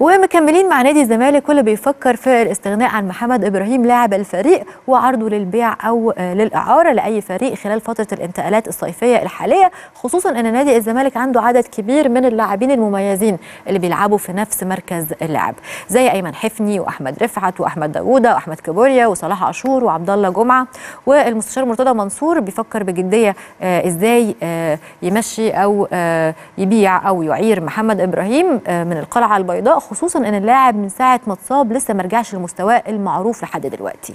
ومكملين مع نادي الزمالك واللي بيفكر في الاستغناء عن محمد إبراهيم لاعب الفريق وعرضه للبيع أو للإعارة لأي فريق خلال فترة الانتقالات الصيفية الحالية خصوصا إن نادي الزمالك عنده عدد كبير من اللاعبين المميزين اللي بيلعبوا في نفس مركز اللعب زي أيمن حفني وأحمد رفعت وأحمد داوودة وأحمد كابوريا وصلاح عاشور وعبد الله جمعة والمستشار مرتضى منصور بيفكر بجدية آه إزاي آه يمشي أو آه يبيع أو يعير محمد إبراهيم من القلعة البيضاء خصوصا إن اللاعب من ساعة ما اتصاب لسه ما رجعش لمستواه المعروف لحد دلوقتي.